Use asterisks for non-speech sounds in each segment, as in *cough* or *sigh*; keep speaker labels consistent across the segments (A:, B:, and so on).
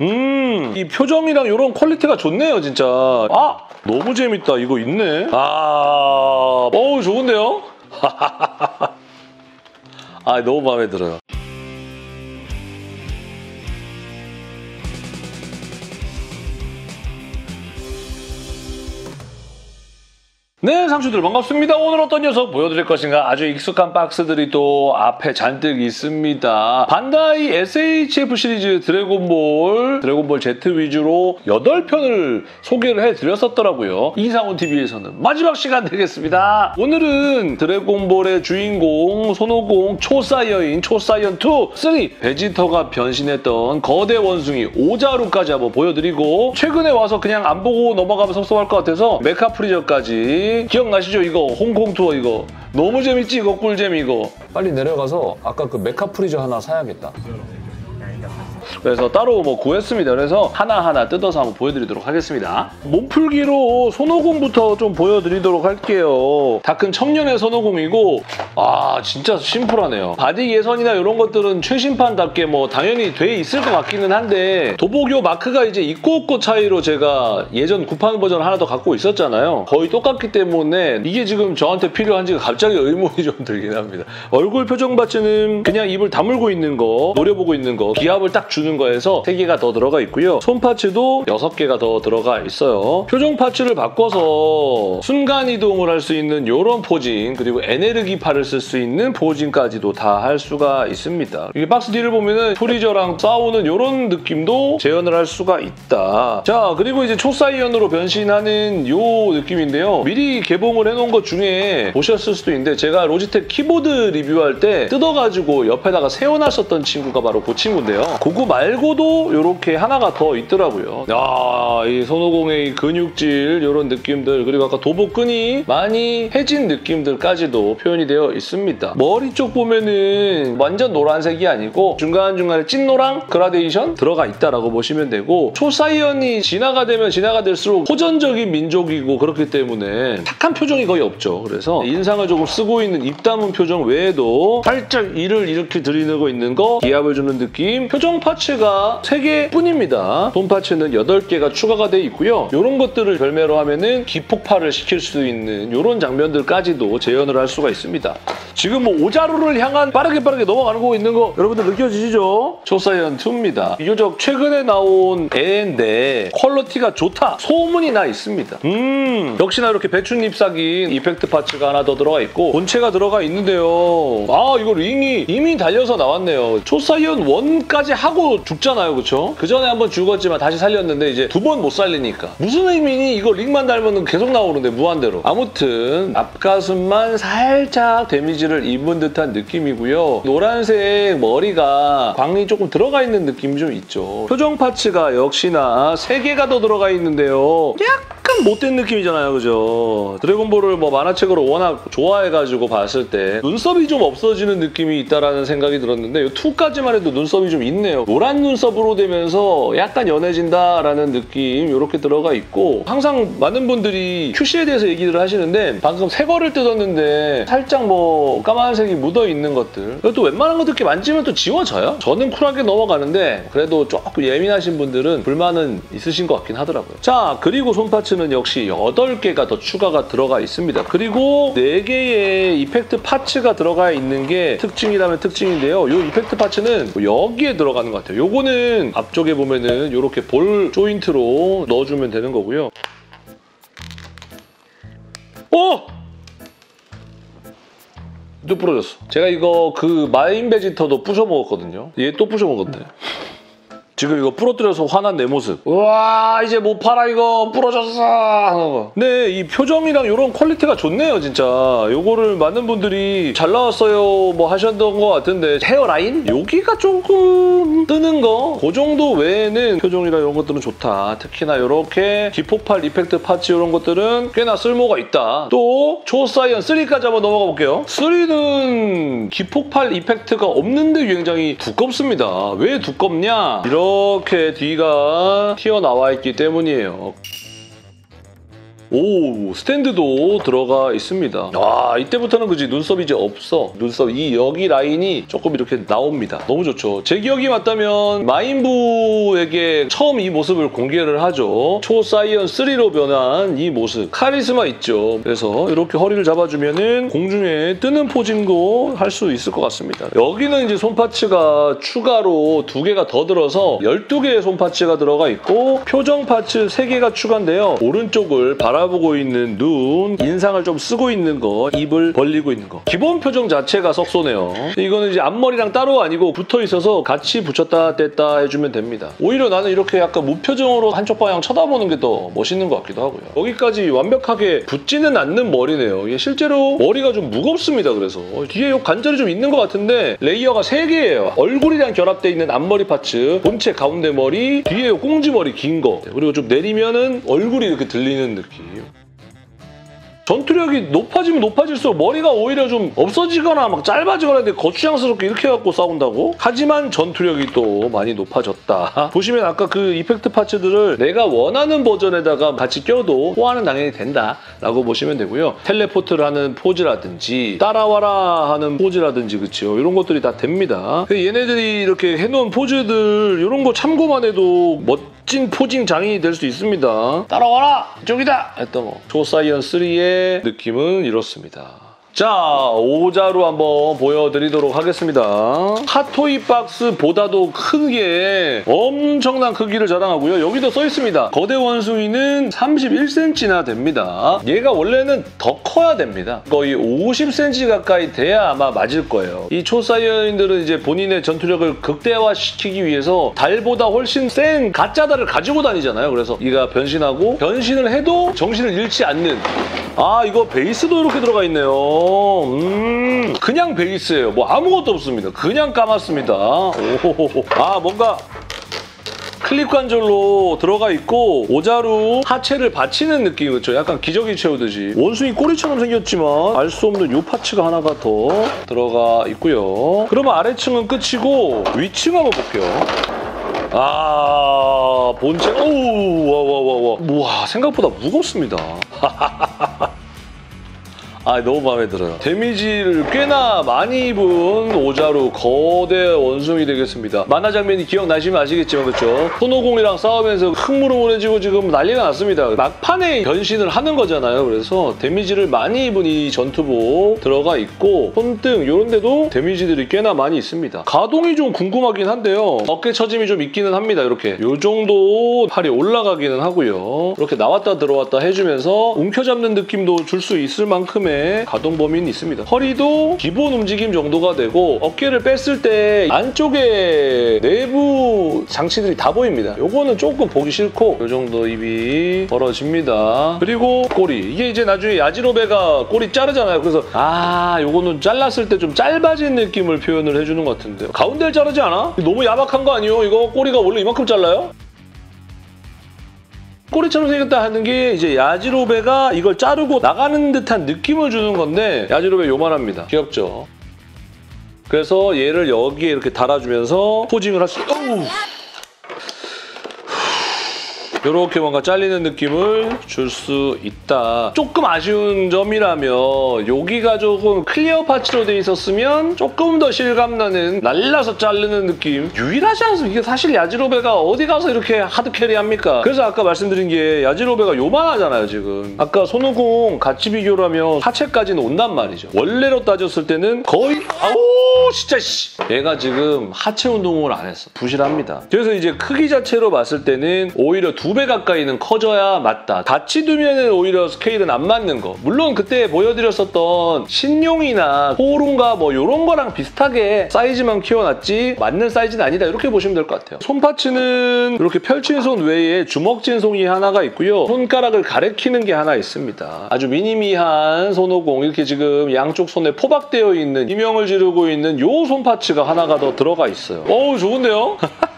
A: 음, 이 표정이랑 이런 quality가 좋네요, 진짜. 아, 너무 재밌다. 이거 있네. 아, 어우, 좋은데요? *laughs* 아, 너무 마음에 들어요. 네, 상추들 반갑습니다. 오늘 어떤 녀석 보여드릴 것인가 아주 익숙한 박스들이 또 앞에 잔뜩 있습니다. 반다이 SHF 시리즈 드래곤볼, 드래곤볼 Z 위주로 8편을 소개를 해드렸었더라고요. 이상훈 TV에서는 마지막 시간 되겠습니다. 오늘은 드래곤볼의 주인공 손오공 초사이어인 초사이언2 3 베지터가 변신했던 거대 원숭이 오자루까지 한번 보여드리고 최근에 와서 그냥 안 보고 넘어가면 섭섭할 것 같아서 메카 프리저까지 기억나시죠? 이거 홍콩 투어 이거 너무 재밌지 이거 꿀잼 이거
B: 빨리 내려가서 아까 그 메카 프리저 하나 사야겠다.
A: 그래서 따로 뭐 구했습니다. 그래서 하나하나 뜯어서 한번 보여드리도록 하겠습니다. 몸풀기로 손오공부터 좀 보여드리도록 할게요. 다 큰 청년의 손오공이고 아 진짜 심플하네요. body 개선이나 이런 것들은 최신판답게 뭐 당연히 돼 있을 것 같기는 한데 도복요 마크가 이제 있고 없고 차이로 제가 예전 구판 버전 하나 더 갖고 있었잖아요. 거의 똑같기 때문에 이게 지금 저한테 필요한지가 갑자기 의문이 좀 들긴 합니다. 얼굴 표정 parts는 그냥 입을 다물고 있는 거 노려보고 있는 거 기합을 딱 주는 거에서 3개가 더 들어가 있고요. 손 parts도 6개가 더 들어가 있어요. 표정 parts를 바꿔서 순간 이동을 할 수 있는 이런 posing 그리고 에네르기파를 쓸 수 있는 posing까지도 다 할 수가 있습니다. 이게 박스 뒤를 보면은 프리저랑 싸우는 이런 느낌도 재현을 할 수가 있다. 자 그리고 이제 초사이언으로 변신하는 요 느낌인데요. 미리 개봉을 해놓은 것 중에 보셨을 수도 있는데 제가 로지텍 키보드 리뷰할 때 뜯어가지고 옆에다가 세워놨었던 친구가 바로 그 친구인데요. 그거 말고도 이렇게 하나가 더 있더라고요. 야, 이 손오공의 이 근육질 이런 느낌들 그리고 아까 도복 끈이 많이 해진 느낌들까지도 표현이 되어 있습니다. 머리 쪽 보면은 완전 노란색이 아니고 중간중간에 찐노랑 gradation 들어가 있다라고 보시면 되고 초사이언이 진화가 되면 진화가 될수록 호전적인 민족이고 그렇기 때문에 착한 표정이 거의 없죠. 그래서 인상을 조금 쓰고 있는 입 다문 표정 외에도 살짝 이를 이렇게 드러내고 있는 거 기합을 주는 느낌 표정 parts가 3개뿐입니다. 손 parts는 8개가 추가가 돼 있고요. 이런 것들을 별매로 하면은 기폭파를 시킬 수 있는 이런 장면들까지도 재현을 할 수가 있습니다. 지금 뭐 오자루를 향한 빠르게 빠르게 넘어가고 있는 거 여러분들 느껴지시죠? 초사이언 2입니다. 비교적 최근에 나온 애인데 quality가 좋다 소문이 나 있습니다. 음 역시나 이렇게 배춧잎 싹인 effect parts가 하나 더 들어가 있고 본체가 들어가 있는데요. 아 이거 링이 이미 달려서 나왔네요. 초사이언 1까지 하고 죽잖아요, 그쵸? 그 전에 한번 죽었지만 다시 살렸는데 이제 두 번 못 살리니까 무슨 의미니? 이거 링만 달면 계속 나오는데 무한대로. 아무튼 앞가슴만 살짝 damage를 입은 듯한 느낌이고요. 노란색 머리가 광이 조금 들어가 있는 느낌이 좀 있죠. 표정 파츠가 역시나 세 개가 더 들어가 있는데요. 약간 못된 느낌이잖아요, 그죠? 드래곤볼을 뭐 만화책으로 워낙 좋아해가지고 봤을 때 눈썹이 좀 없어지는 느낌이 있다라는 생각이 들었는데 이 2까지만 해도 눈썹이 좀 있네요. 노란 눈썹으로 되면서 약간 연해진다라는 느낌 이렇게 들어가 있고 항상 많은 분들이 QC에 대해서 얘기를 하시는데 방금 새 거를 뜯었는데 살짝 뭐 까만색이 묻어 있는 것들 또 웬만한 것들 이렇게 만지면 또 지워져요. 저는 쿨하게 넘어가는데 그래도 조금 예민하신 분들은 불만은 있으신 것 같긴 하더라고요. 자 그리고 손파츠는 역시 8개가 더 추가가 들어가 있습니다. 그리고 4개의 effect parts가 들어가 있는 게 특징이라면 특징인데요. 이 effect parts는 여기에 들어가는 것 같아요. 요거는 앞쪽에 보면은 이렇게 ball joint로 넣어주면 되는 거고요. 어! 또 부러졌어. 제가 이거 그 마인 베지터도 부셔 먹었거든요. 얘 또 부셔 먹었네. 지금 이거 부러뜨려서 화난 내 모습. 우와 이제 못 팔아 이거 부러졌어. 하는 거. 네, 이 표정이랑 이런 quality가 좋네요 진짜. 요거를 많은 분들이 잘 나왔어요 뭐 하셨던 것 같은데 hairline? 여기가 조금 뜨는 거? 그 정도 외에는 표정이랑 이런 것들은 좋다. 특히나 이렇게 기폭팔 이펙트 파츠 이런 것들은 꽤나 쓸모가 있다. 또 초사이언 3까지 한번 넘어가 볼게요. 3는 기폭팔 이펙트가 없는데 굉장히 두껍습니다. 왜 두껍냐? 이 렇게 뒤가 튀어나와 있기 때문이에요. 오 스탠드도 들어가 있습니다. 아 이때부터는 그지 눈썹이 이제 없어. 눈썹 이 여기 라인이 조금 이렇게 나옵니다. 너무 좋죠. 제 기억이 맞다면 마인부에게 처음 이 모습을 공개를 하죠. 초사이언 3로 변한 이 모습 카리스마 있죠. 그래서 이렇게 허리를 잡아주면은 공중에 뜨는 포징도 할 수 있을 것 같습니다. 여기는 이제 손파츠가 추가로 두 개가 더 들어서 12개의 손파츠가 들어가 있고 표정 파츠 3개가 추가인데요. 오른쪽을 바 라보고 있는 눈, 인상을 좀 쓰고 있는 거, 입을 벌리고 있는 거. 기본 표정 자체가 석소네요. 이거는 이제 앞머리랑 따로 아니고 붙어 있어서 같이 붙였다 뗐다 해주면 됩니다. 오히려 나는 이렇게 약간 무표정으로 한쪽 방향 쳐다보는 게 더 멋있는 것 같기도 하고요. 여기까지 완벽하게 붙지는 않는 머리네요. 이게 실제로 머리가 좀 무겁습니다. 그래서 뒤에 요 관절이 좀 있는 것 같은데 layer가 3개예요. 얼굴이랑 결합되어 있는 앞머리 parts, 본체 가운데 머리, 뒤에 요 꽁지 머리 긴 거, 그리고 좀 내리면은 얼굴이 이렇게 들리는 느낌. 전투력이 높아지면 높아질수록 머리가 오히려 좀 없어지거나 막 짧아지거나 근데 거추장스럽게 이렇게 해갖고 싸운다고? 하지만 전투력이 또 많이 높아졌다. *laughs* 보시면 아까 그 effect parts들을 내가 원하는 버전에다가 같이 껴도 호환은 당연히 된다 라고 보시면 되고요. teleport를 하는 포즈라든지 따라와라 하는 포즈라든지 그쵸 이런 것들이 다 됩니다. 얘네들이 이렇게 해놓은 포즈들 이런 거 참고만 해도 멋진 posing 장인이 될 수 있습니다. 따라와라! 이쪽이다! 했던 거. 조사이언 3의 느낌은 이렇습니다. 자, 오자로 한번 보여드리도록 하겠습니다. 핫토이 박스보다도 큰게 엄청난 크기를 자랑하고요. 여기도 써 있습니다. 거대 원숭이는 31cm나 됩니다. 얘가 원래는 더 커야 됩니다. 거의 50cm 가까이 돼야 아마 맞을 거예요. 이 초사이언들은 이제 본인의 전투력을 극대화시키기 위해서 달보다 훨씬 센 가짜 달을 가지고 다니잖아요. 그래서 얘가 변신하고 변신을 해도 정신을 잃지 않는 아 이거 베이스도 이렇게 들어가 있네요. 음 그냥 베이스예요. 뭐 아무것도 없습니다. 그냥 까맣습니다. 오호호호. 아 뭔가 클립 관절로 들어가 있고 오자루 하체를 받치는 느낌 그렇죠? 약간 기저귀 채우듯이 원숭이 꼬리처럼 생겼지만 알 수 없는 요 파츠가 하나가 더 들어가 있고요. 그러면 아래층은 끝이고 위층 한번 볼게요. 아 본체 오우 와와와와 우와 생각보다 무겁습니다. *laughs* 아 너무 마음에 들어요. 데미지를 꽤나 많이 입은 오자루 거대 원숭이 되겠습니다. 만화 장면이 기억나시면 아시겠지만 그렇죠? 손오공이랑 싸우면서 흙무름무해지고 지금 난리가 났습니다. 막판에 변신을 하는 거잖아요. 그래서 데미지를 많이 입은 이 전투복 들어가 있고 손등 이런 데도 데미지들이 꽤나 많이 있습니다. 가동이 좀 궁금하긴 한데요. 어깨 처짐이 좀 있기는 합니다. 이렇게 이 정도 팔이 올라가기는 하고요. 이렇게 나왔다 들어왔다 해주면서 움켜잡는 느낌도 줄 수 있을 만큼의 가동 범위는 있습니다. 허리도 기본 움직임 정도가 되고 어깨를 뺐을 때 안쪽에 내부 장치들이 다 보입니다. 요거는 조금 보기 싫고 이 정도 입이 벌어집니다. 그리고 꼬리. 이게 이제 나중에 야지로베가 꼬리 자르잖아요. 그래서 아 요거는 잘랐을 때 좀 짧아진 느낌을 표현을 해주는 것 같은데요. 가운데를 자르지 않아? 너무 야박한 거 아니에요? 이거 꼬리가 원래 이만큼 잘라요? 꼬리처럼 생겼다 하는 게 이제 야지로베가 이걸 자르고 나가는 듯한 느낌을 주는 건데 야지로베 요만합니다. 귀엽죠? 그래서 얘를 여기에 이렇게 달아주면서 posing을 할 수... 어우! 이렇게 뭔가 잘리는 느낌을 줄 수 있다. 조금 아쉬운 점이라면 여기가 조금 clear parts로 돼 있었으면 조금 더 실감나는 날라서 자르는 느낌 유일하지 않습니까? 이게 사실 야지로베가 어디 가서 이렇게 hard carry 합니까? 그래서 아까 말씀드린 게 야지로베가 요만하잖아요 지금. 아까 손오공 같이 비교를 하면 하체까지는 온단 말이죠. 원래로 따졌을 때는 거의 아우 진짜 씨 얘가 지금 하체 운동을 안 했어. 부실합니다. 그래서 이제 크기 자체로 봤을 때는 오히려 두배 가까이는 커져야 맞다. 같이 두면 오히려 스케일은 안 맞는 거. 물론 그때 보여드렸었던 신용이나 호rum과 뭐 이런 거랑 비슷하게 사이즈만 키워놨지 맞는 사이즈는 아니다. 이렇게 보시면 될 것 같아요. 손파츠는 이렇게 펼친 손 외에 주먹진 손이 하나가 있고요. 손가락을 가리키는 게 하나 있습니다. 아주 미니미한 손오공 이렇게 지금 양쪽 손에 포박되어 있는 비명을 지르고 있는 요 손파츠가 하나가 더 들어가 있어요. 어우 좋은데요? *laughs*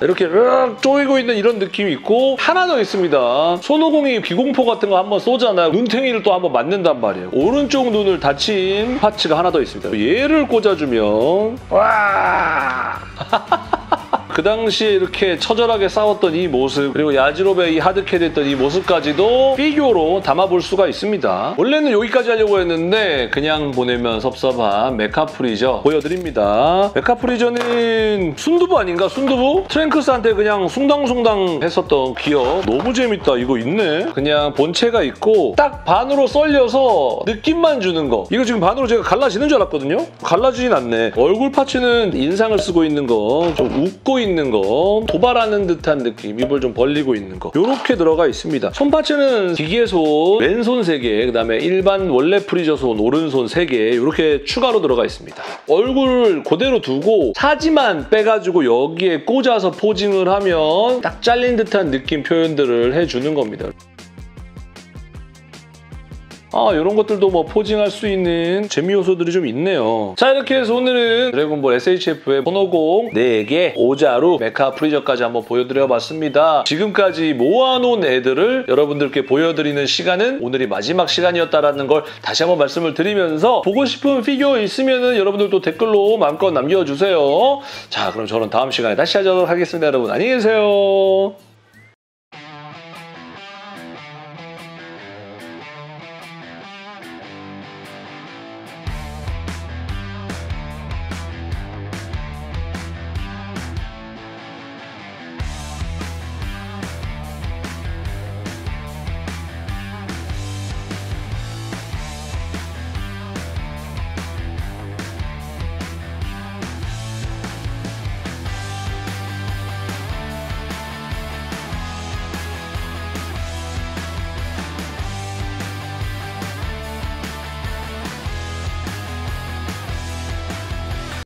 A: 이렇게 으악 쪼이고 있는 이런 느낌이 있고 하나 더 있습니다. 손오공이 기공포 같은 거 한번 쏘잖아요. 눈탱이를 또 한번 맞는단 말이에요. 오른쪽 눈을 다친 parts가 하나 더 있습니다. 얘를 꽂아주면 와 *laughs* 그 당시에 이렇게 처절하게 싸웠던 이 모습 그리고 야지로베 이 hard carry 했던 이 모습까지도 피규어로 담아볼 수가 있습니다. 원래는 여기까지 하려고 했는데 그냥 보내면 섭섭한 메카프리저 보여드립니다. 메카프리저는 순두부 아닌가? 순두부? 트랭크스한테 그냥 숭당숭당 했었던 기억 너무 재밌다. 이거 있네. 그냥 본체가 있고 딱 반으로 썰려서 느낌만 주는 거. 이거 지금 반으로 제가 갈라지는 줄 알았거든요. 갈라지진 않네. 얼굴 파츠는 인상을 쓰고 있는 거, 좀 웃고 있는 거, 도발하는 듯한 느낌, 입을 좀 벌리고 있는 거. 이렇게 들어가 있습니다. 손 파츠는 기계손, 왼손 3개, 그다음에 일반 원래 프리저 손, 오른손 3개 이렇게 추가로 들어가 있습니다. 얼굴 그대로 두고 사지만 빼가지고 여기에 꽂아서 포징을 하면 딱 잘린 듯한 느낌 표현들을 해주는 겁니다. 아, 이런 것들도 뭐 posing할 수 있는 재미 요소들이 좀 있네요. 자, 이렇게 해서 오늘은 드래곤볼 SHF의 손오공 4개, 오자루, 메카 프리저까지 한번 보여드려 봤습니다. 지금까지 모아놓은 애들을 여러분들께 보여드리는 시간은 오늘이 마지막 시간이었다라는 걸 다시 한번 말씀을 드리면서 보고 싶은 피규어 있으면은 여러분들도 댓글로 마음껏 남겨주세요. 자, 그럼 저는 다음 시간에 다시 하도록 하겠습니다. 여러분, 안녕히 계세요.